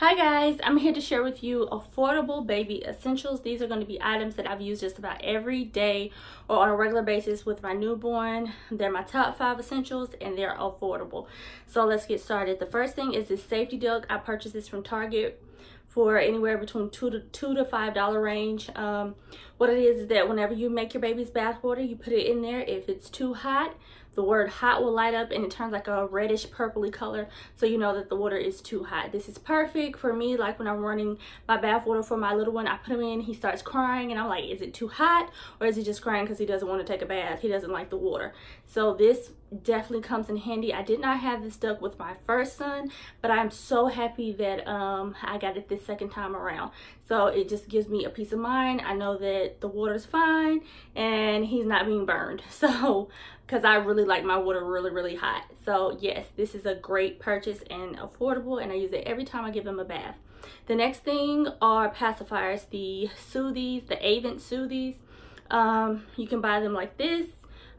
Hi guys, I'm here to share with you affordable baby essentials. These are going to be items that I've used just about every day or on a regular basis with my newborn. They're my top five essentials and they're affordable. So let's get started. The first thing is this safety duck. I purchased this from Target for anywhere between two to two to five dollar range. Um, what it is is that whenever you make your baby's bath water, you put it in there. If it's too hot, the word hot will light up and it turns like a reddish purpley color so you know that the water is too hot. This is perfect for me like when i'm running my bath water for my little one i put him in he starts crying and i'm like is it too hot or is he just crying because he doesn't want to take a bath? He doesn't like the water. So this definitely comes in handy. I did not have this duck with my first son but i'm so happy that um i got it this second time around. So it just gives me a peace of mind. I know that the water's fine and he's not being burned. So because i really like my water really really hot so yes this is a great purchase and affordable and i use it every time i give him a bath the next thing are pacifiers the soothies the avent soothies um you can buy them like this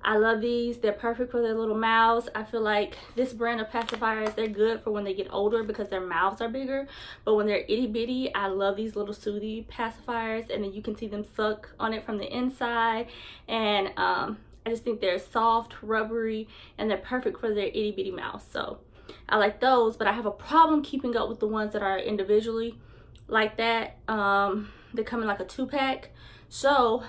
I love these. They're perfect for their little mouths. I feel like this brand of pacifiers, they're good for when they get older because their mouths are bigger. But when they're itty bitty, I love these little soothie pacifiers. And then you can see them suck on it from the inside. And um, I just think they're soft, rubbery, and they're perfect for their itty bitty mouths. So I like those, but I have a problem keeping up with the ones that are individually like that. Um, they come in like a two pack. So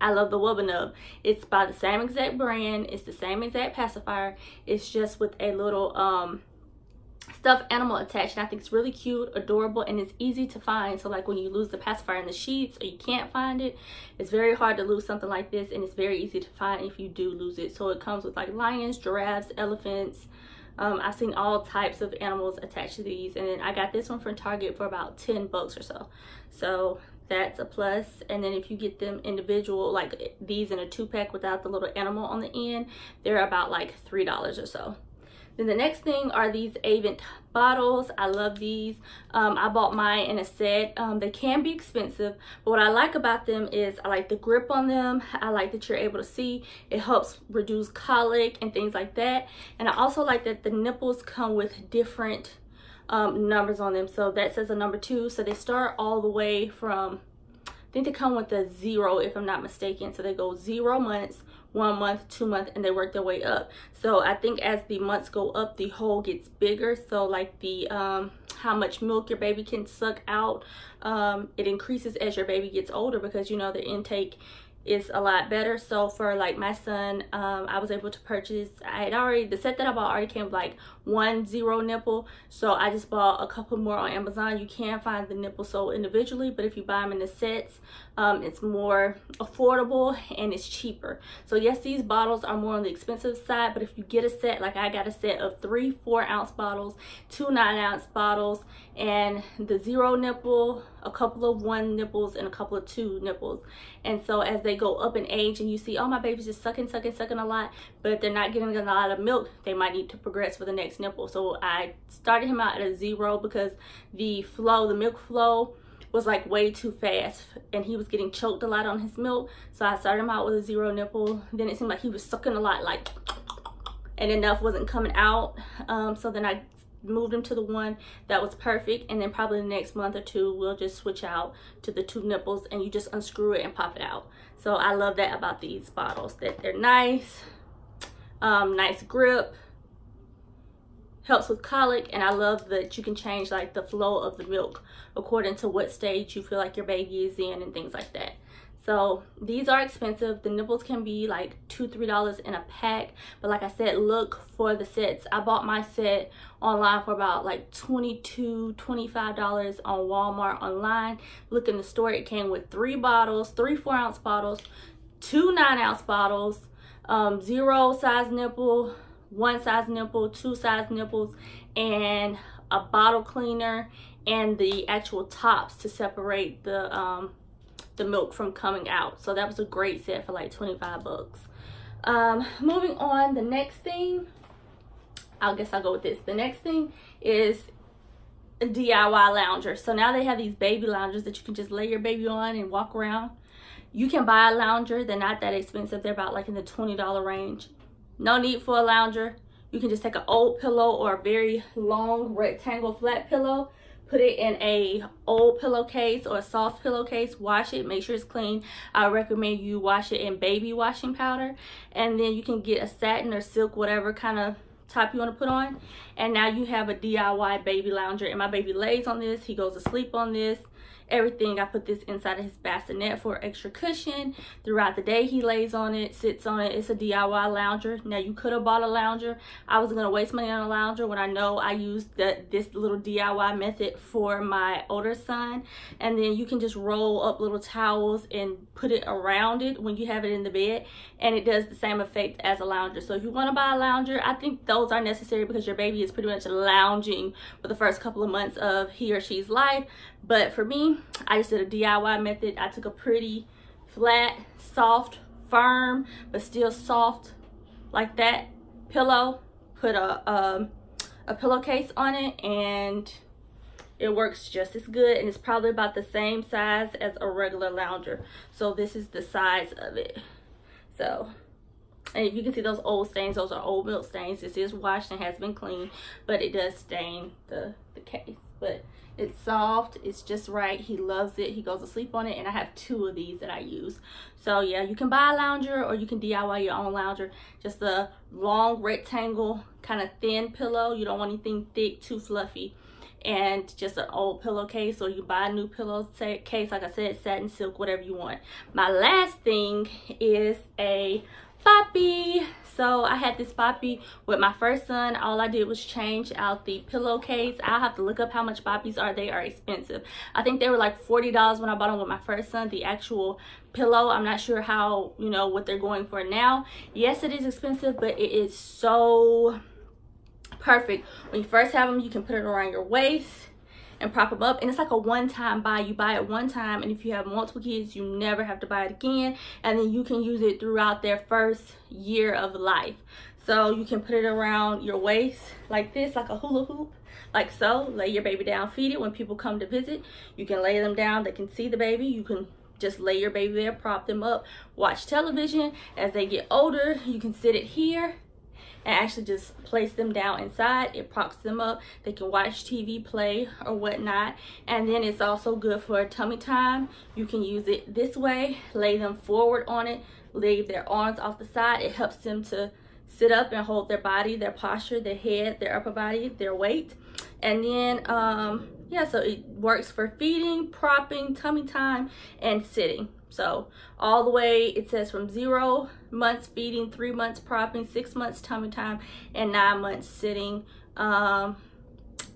I love the Wubba Nub. It's by the same exact brand. It's the same exact pacifier. It's just with a little um, stuffed animal attached. And I think it's really cute, adorable, and it's easy to find. So like when you lose the pacifier in the sheets or you can't find it, it's very hard to lose something like this. And it's very easy to find if you do lose it. So it comes with like lions, giraffes, elephants, um, I've seen all types of animals attached to these and then I got this one from Target for about 10 bucks or so. So that's a plus and then if you get them individual like these in a two pack without the little animal on the end they're about like three dollars or so then the next thing are these Avent bottles. I love these. Um, I bought mine in a set. Um, they can be expensive, but what I like about them is I like the grip on them. I like that you're able to see. It helps reduce colic and things like that. And I also like that the nipples come with different um, numbers on them. So that says a number two. So they start all the way from, I think they come with a zero if I'm not mistaken. So they go zero months, one month, two month, and they work their way up. So I think as the months go up, the hole gets bigger. So like the, um, how much milk your baby can suck out, um, it increases as your baby gets older because you know the intake is a lot better so for like my son um, i was able to purchase i had already the set that i bought already came with like one zero nipple. So i just bought a couple more on amazon. You can find the nipple sold individually but if you buy them in the sets um, it's more affordable and it's cheaper. So yes these bottles are more on the expensive side but if you get a set like i got a set of three four ounce bottles two nine ounce bottles and the zero nipple a couple of one nipples and a couple of two nipples. And so as they go up in age and you see oh my baby's just sucking sucking sucking a lot but if they're not getting a lot of milk they might need to progress for the next nipple. So i started him out at a zero because the flow the milk flow was like way too fast and he was getting choked a lot on his milk. So i started him out with a zero nipple. Then it seemed like he was sucking a lot like and enough wasn't coming out. Um, so then i moved him to the one that was perfect and then probably the next month or two we'll just switch out to the two nipples and you just unscrew it and pop it out. So i love that about these bottles that they're nice um, nice grip helps with colic and I love that you can change like the flow of the milk according to what stage you feel like your baby is in and things like that. So these are expensive. The nipples can be like two, three dollars in a pack. But like I said, look for the sets. I bought my set online for about like 22 $25 on Walmart online. Look in the store, it came with three bottles, three four ounce bottles, two nine ounce bottles, um, zero size nipple, one size nipple, two size nipples, and a bottle cleaner and the actual tops to separate the um, the milk from coming out. So that was a great set for like 25 bucks. Um, moving on, the next thing, I guess I'll go with this. The next thing is a DIY lounger. So now they have these baby loungers that you can just lay your baby on and walk around. You can buy a lounger. They're not that expensive. They're about like in the $20 range. No need for a lounger. You can just take an old pillow or a very long rectangle flat pillow put it in a old pillowcase or a soft pillowcase wash it make sure it's clean i recommend you wash it in baby washing powder and then you can get a satin or silk whatever kind of top you want to put on and now you have a diy baby lounger and my baby lays on this he goes to sleep on this everything. I put this inside of his bassinet for extra cushion. Throughout the day, he lays on it, sits on it. It's a DIY lounger. Now, you could have bought a lounger. I was going to waste money on a lounger when I know I used this little DIY method for my older son. And then you can just roll up little towels and put it around it when you have it in the bed. And it does the same effect as a lounger. So if you want to buy a lounger, I think those are necessary because your baby is pretty much lounging for the first couple of months of he or she's life. But for me, I just did a DIY method. I took a pretty flat, soft, firm, but still soft like that pillow, put a, um, a pillowcase on it and it works just as good and it's probably about the same size as a regular lounger. So this is the size of it. So, and if you can see those old stains, those are old milk stains. This is washed and has been cleaned, but it does stain the, the case. But it's soft. It's just right. He loves it. He goes to sleep on it. And I have two of these that I use. So yeah, you can buy a lounger or you can DIY your own lounger. Just a long rectangle, kind of thin pillow. You don't want anything thick, too fluffy. And just an old pillowcase or you buy a new pillowcase, like I said, satin, silk, whatever you want. My last thing is a boppy so i had this boppy with my first son. All i did was change out the pillowcase. I'll have to look up how much boppies are. They are expensive. I think they were like 40 dollars when i bought them with my first son the actual pillow. I'm not sure how you know what they're going for now. Yes it is expensive but it is so perfect. When you first have them you can put it around your waist and prop them up. And it's like a one-time buy. You buy it one time and if you have multiple kids you never have to buy it again. And then you can use it throughout their first year of life. So you can put it around your waist like this like a hula hoop like so. Lay your baby down feed it. When people come to visit you can lay them down. They can see the baby. You can just lay your baby there prop them up watch television. As they get older you can sit it here and actually just place them down inside. It props them up. They can watch TV, play, or whatnot. And then it's also good for tummy time. You can use it this way, lay them forward on it, leave their arms off the side. It helps them to sit up and hold their body, their posture, their head, their upper body, their weight. And then, um, yeah, so it works for feeding, propping, tummy time, and sitting. So all the way, it says from zero months feeding, three months propping, six months tummy time, and nine months sitting. Um,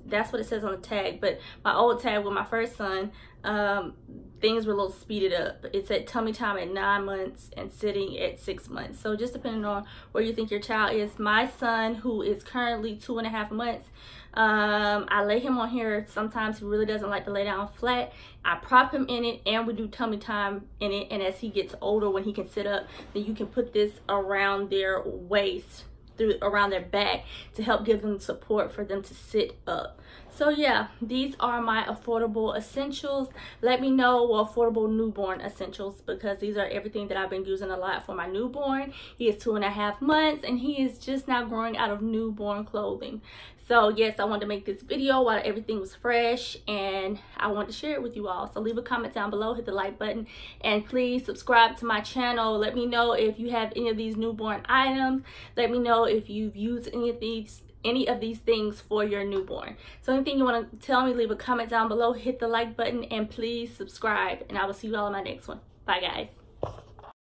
that's what it says on the tag. But my old tag with my first son, um, things were a little speeded up. It said tummy time at nine months and sitting at six months. So just depending on where you think your child is. My son, who is currently two and a half months, um, I lay him on here. Sometimes he really doesn't like to lay down flat. I prop him in it and we do tummy time in it. And as he gets older, when he can sit up, then you can put this around their waist through around their back to help give them support for them to sit up so yeah these are my affordable essentials. Let me know what affordable newborn essentials because these are everything that i've been using a lot for my newborn. He is two and a half months and he is just now growing out of newborn clothing. So yes i wanted to make this video while everything was fresh and i want to share it with you all. So leave a comment down below hit the like button and please subscribe to my channel. Let me know if you have any of these newborn items. Let me know if you've used any of these any of these things for your newborn. So anything you want to tell me, leave a comment down below, hit the like button, and please subscribe. And I will see you all in my next one. Bye, guys.